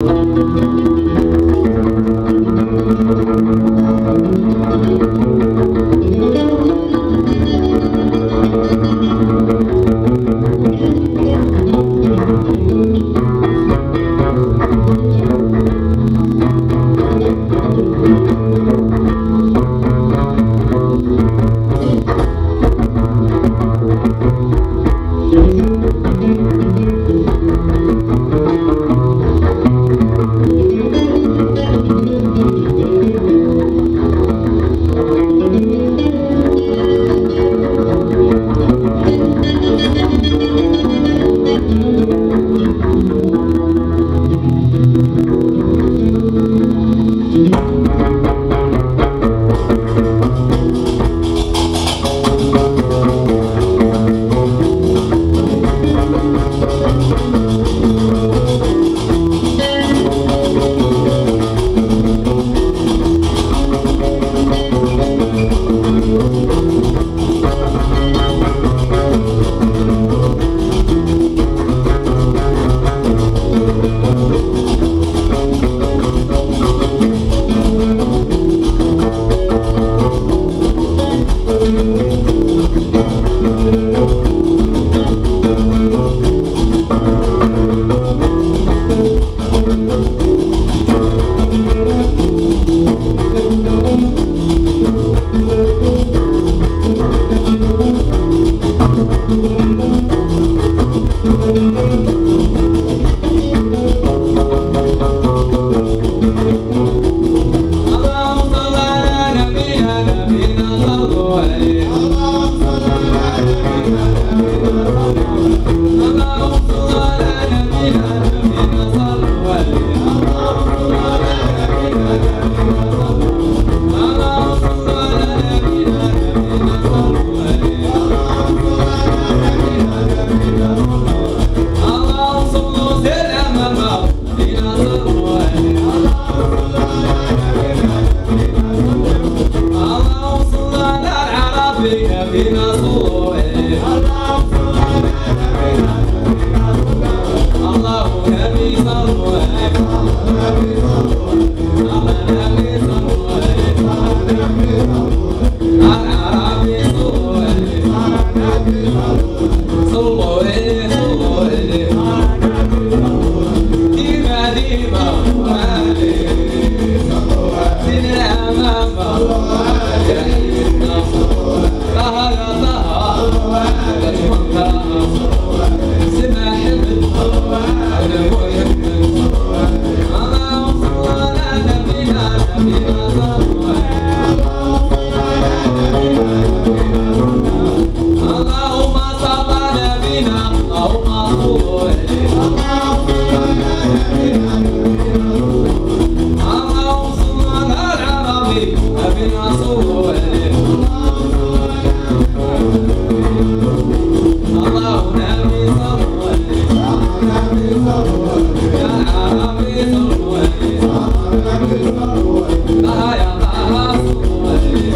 Thank you. Música me